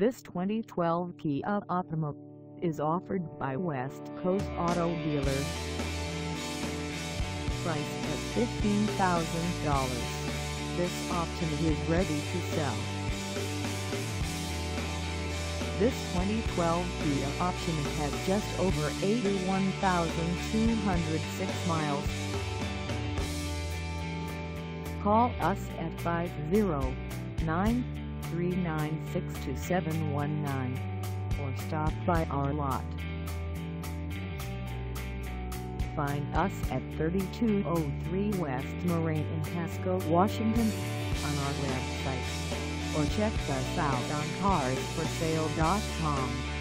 This 2012 Kia Optima is offered by West Coast Auto Dealers. Priced at $15,000, this Optima is ready to sell. This 2012 Kia Optima has just over 81,206 miles. Call us at 509-396-2719 or stop by our lot. Find us at 3203 West Marie in Pasco, Washington on our website or check us out on carsforsale.com.